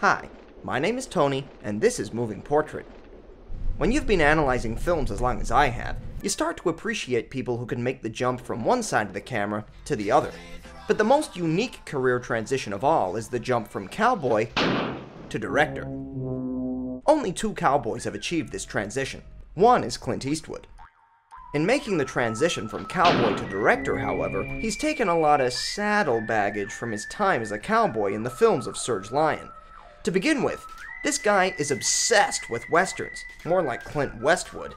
Hi, my name is Tony, and this is Moving Portrait. When you've been analyzing films as long as I have, you start to appreciate people who can make the jump from one side of the camera to the other. But the most unique career transition of all is the jump from cowboy to director. Only two cowboys have achieved this transition. One is Clint Eastwood. In making the transition from cowboy to director, however, he's taken a lot of saddle baggage from his time as a cowboy in the films of Sergio Leone. To begin with, this guy is obsessed with westerns, more like Clint Westwood.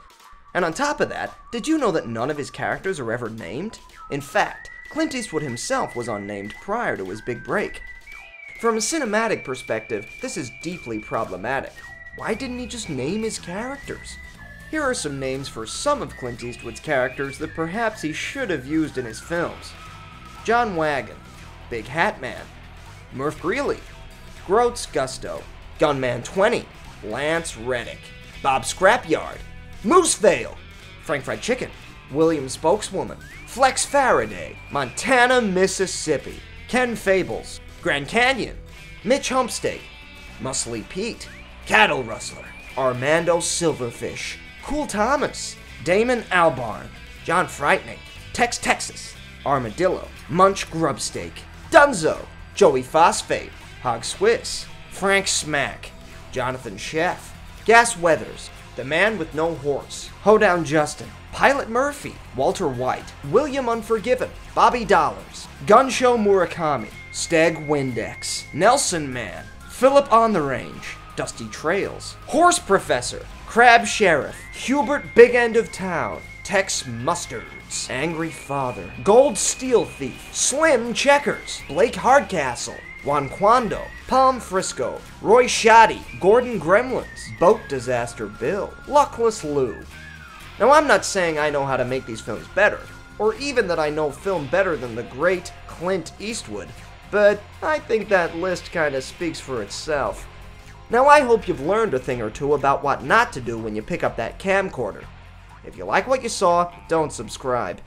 And on top of that, did you know that none of his characters are ever named? In fact, Clint Eastwood himself was unnamed prior to his big break. From a cinematic perspective, this is deeply problematic. Why didn't he just name his characters? Here are some names for some of Clint Eastwood's characters that perhaps he should have used in his films. John Wagon, Big Hat Man, Murph Greeley, Groats Gusto, Gunman 20, Lance Reddick, Bob Scrapyard, Moose Vale, Frank Fried Chicken, William Spokeswoman, Flex Faraday, Montana, Mississippi, Ken Fables, Grand Canyon, Mitch Humpsteak, Muscly Pete, Cattle Rustler, Armando Silverfish, Cool Thomas, Damon Albarn, John Frightening, Tex Texas, Armadillo, Munch Grubsteak, Dunzo, Joey Phosphate, Hog Swiss, Frank Smack, Jonathan Chef, Gas Weathers, The Man with No Horse, Hoedown Justin, Pilot Murphy, Walter White, William Unforgiven, Bobby Dollars, Gun Show Murakami, Steg Windex, Nelson Man, Philip on the Range, Dusty Trails, Horse Professor, Crab Sheriff, Hubert Big End of Town, Tex Mustards, Angry Father, Gold Steel Thief, Slim Checkers, Blake Hardcastle, Juan Quando, Palm Frisco, Roy Shoddy, Gordon Gremlins, Boat Disaster Bill, Luckless Lou. Now, I'm not saying I know how to make these films better, or even that I know film better than the great Clint Eastwood, but I think that list kinda speaks for itself. Now, I hope you've learned a thing or two about what not to do when you pick up that camcorder. If you like what you saw, don't subscribe.